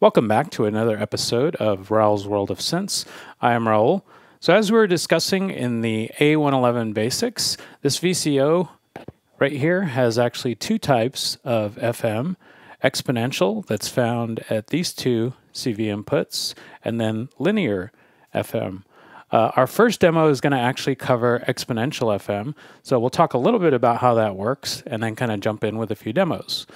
Welcome back to another episode of Raul's World of Synths. I am Raul. So, as we were discussing in the A111 basics, this VCO right here has actually two types of FM exponential, that's found at these two CV inputs, and then linear FM. Uh, our first demo is going to actually cover exponential FM. So, we'll talk a little bit about how that works and then kind of jump in with a few demos.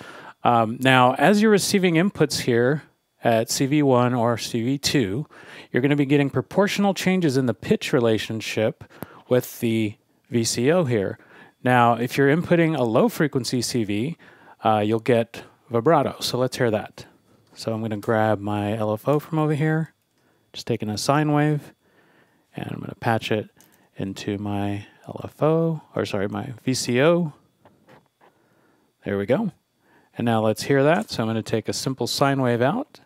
Um, now, as you're receiving inputs here at CV1 or CV2, you're going to be getting proportional changes in the pitch relationship with the VCO here. Now, if you're inputting a low frequency CV, uh, you'll get vibrato. So let's hear that. So I'm going to grab my LFO from over here, just taking a sine wave, and I'm going to patch it into my LFO, or sorry, my VCO. There we go. And now let's hear that. So I'm going to take a simple sine wave out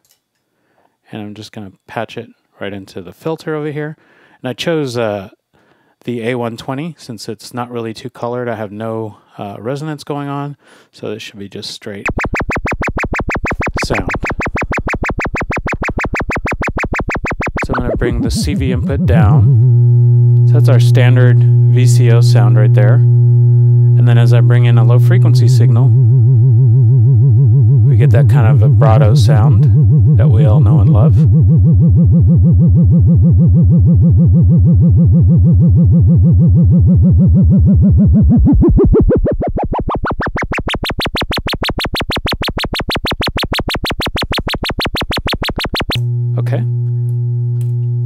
and I'm just going to patch it right into the filter over here. And I chose uh, the A120 since it's not really too colored. I have no uh, resonance going on, so this should be just straight sound. So I'm going to bring the CV input down. So that's our standard VCO sound right there. And then as I bring in a low frequency signal, we get that kind of vibrato sound that we all know and love. Okay.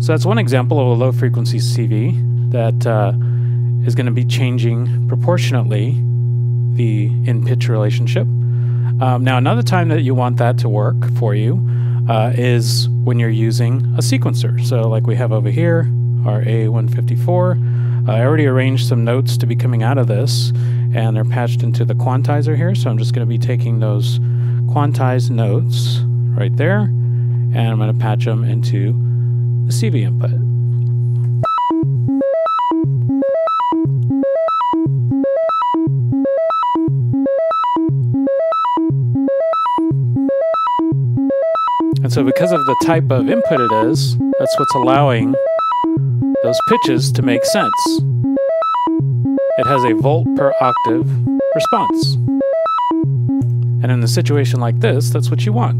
So that's one example of a low frequency CV that uh, is going to be changing proportionately the in pitch relationship. Um, now, another time that you want that to work for you uh, is when you're using a sequencer. So, like we have over here, our A154. Uh, I already arranged some notes to be coming out of this, and they're patched into the quantizer here. So, I'm just going to be taking those quantized notes right there, and I'm going to patch them into the CV input. So, because of the type of input it is, that's what's allowing those pitches to make sense. It has a volt per octave response. And in a situation like this, that's what you want.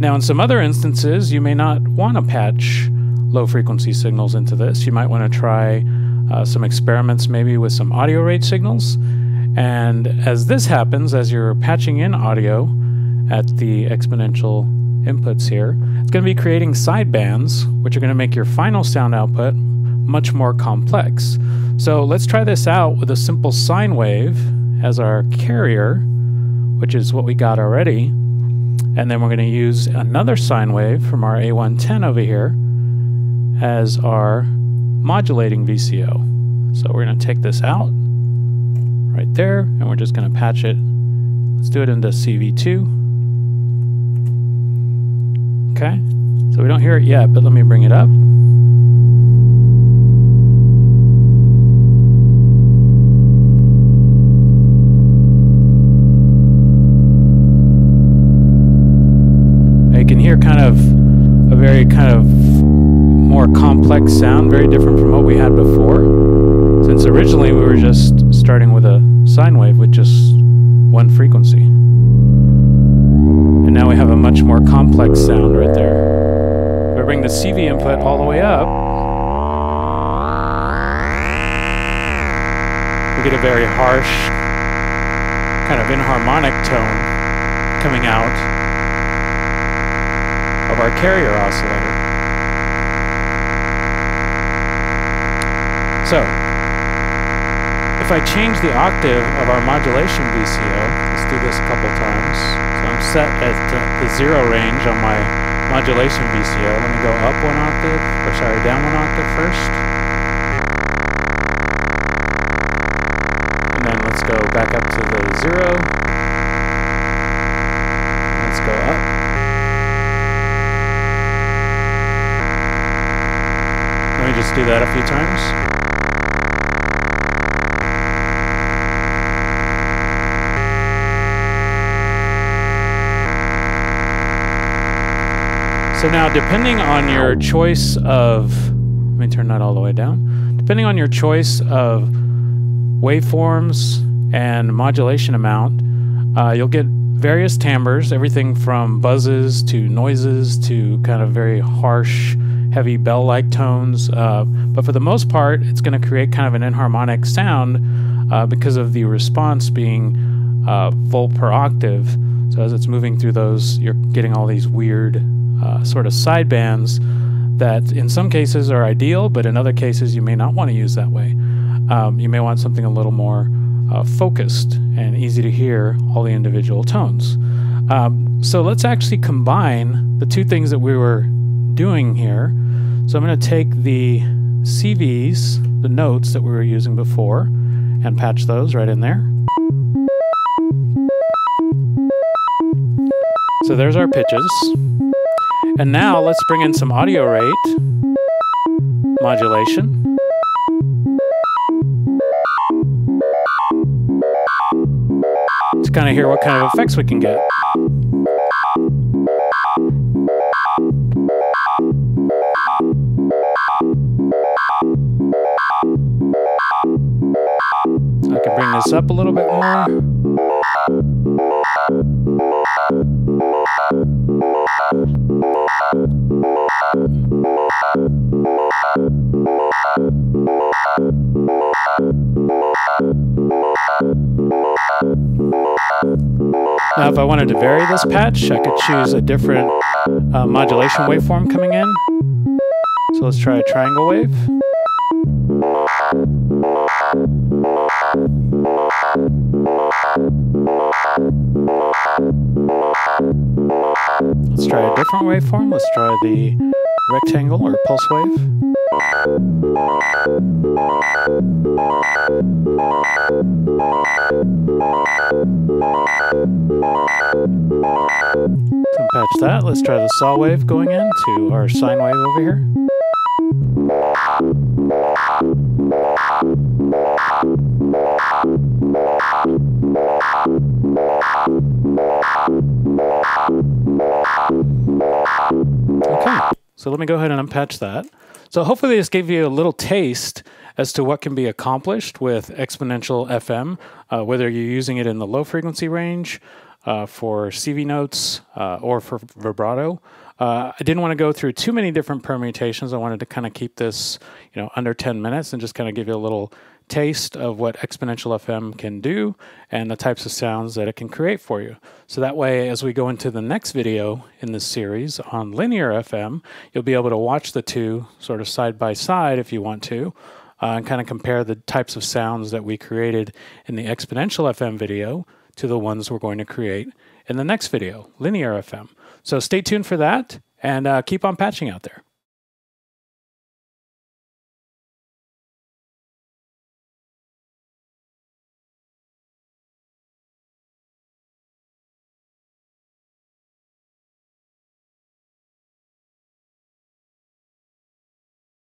Now, in some other instances, you may not want to patch low frequency signals into this. You might want to try uh, some experiments maybe with some audio rate signals. And as this happens, as you're patching in audio, at the exponential inputs here, it's going to be creating sidebands, which are going to make your final sound output much more complex. So let's try this out with a simple sine wave as our carrier, which is what we got already. And then we're going to use another sine wave from our A110 over here as our modulating VCO. So we're going to take this out right there, and we're just going to patch it. Let's do it into CV2. Okay, so we don't hear it yet, but let me bring it up. You can hear kind of a very kind of more complex sound, very different from what we had before. Since originally we were just starting with a sine wave with just one frequency. And now we have a much more complex sound right there. If I bring the CV input all the way up, we get a very harsh, kind of inharmonic tone coming out of our carrier oscillator. So, if I change the octave of our modulation VCO, let's do this a couple times. Set at the zero range on my modulation VCO. Let me go up one octave, or sorry, down one octave first. And then let's go back up to the zero. Let's go up. Let me just do that a few times. So now, depending on your choice of, let me turn that all the way down. Depending on your choice of waveforms and modulation amount, uh, you'll get various timbres, everything from buzzes to noises to kind of very harsh, heavy bell like tones. Uh, but for the most part, it's going to create kind of an inharmonic sound uh, because of the response being uh, volt per octave. So as it's moving through those, you're getting all these weird uh, sort of sidebands that in some cases are ideal, but in other cases you may not want to use that way. Um, you may want something a little more uh, focused and easy to hear all the individual tones. Um, so let's actually combine the two things that we were doing here. So I'm going to take the CVs, the notes that we were using before, and patch those right in there. So there's our pitches. And now let's bring in some audio rate modulation. to kind of hear what kind of effects we can get. I can bring this up a little bit more. Now, if I wanted to vary this patch, I could choose a different uh, modulation waveform coming in. So let's try a triangle wave. Let's try a different waveform. Let's try the rectangle or pulse wave. Patch that. Let's try the saw wave going into our sine wave over here. Okay, so let me go ahead and unpatch that. So hopefully this gave you a little taste as to what can be accomplished with exponential FM, uh, whether you're using it in the low frequency range uh, for CV notes uh, or for vibrato. Uh, I didn't want to go through too many different permutations. I wanted to kind of keep this, you know, under 10 minutes and just kind of give you a little taste of what exponential FM can do and the types of sounds that it can create for you. So that way, as we go into the next video in this series on linear FM, you'll be able to watch the two sort of side by side if you want to. Uh, and kind of compare the types of sounds that we created in the exponential FM video to the ones we're going to create in the next video, linear FM. So stay tuned for that and uh, keep on patching out there.